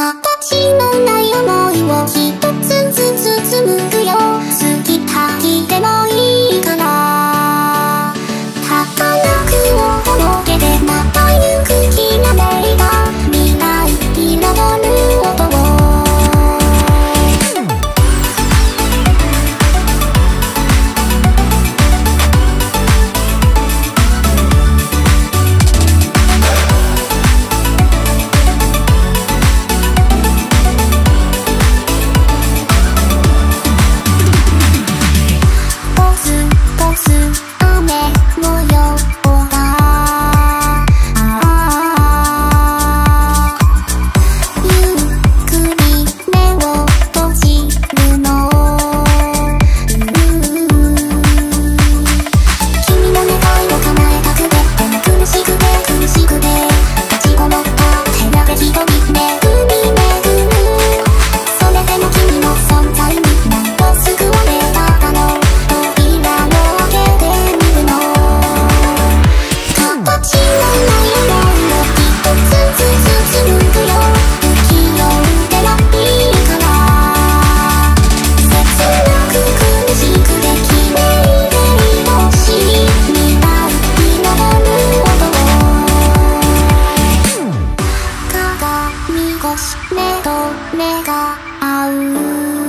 形少し目と目が合う。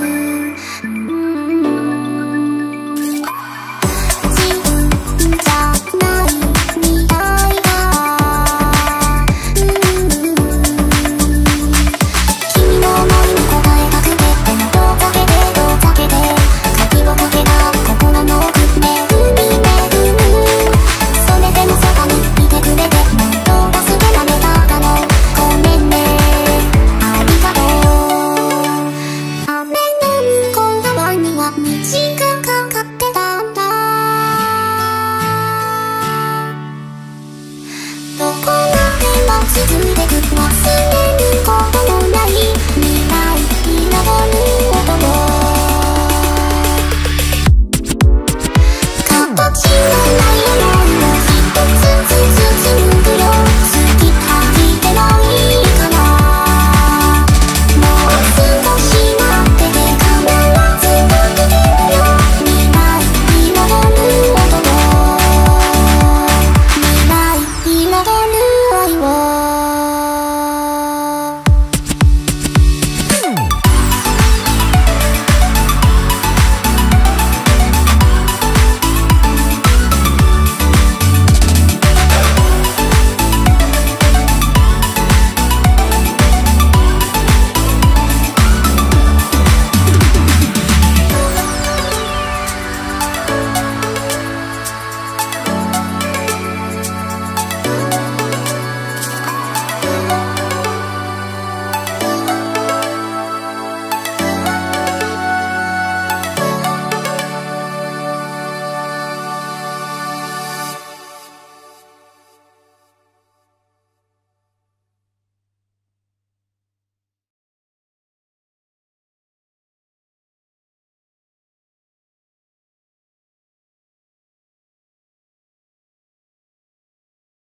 作ってく忘れることのない未来に登る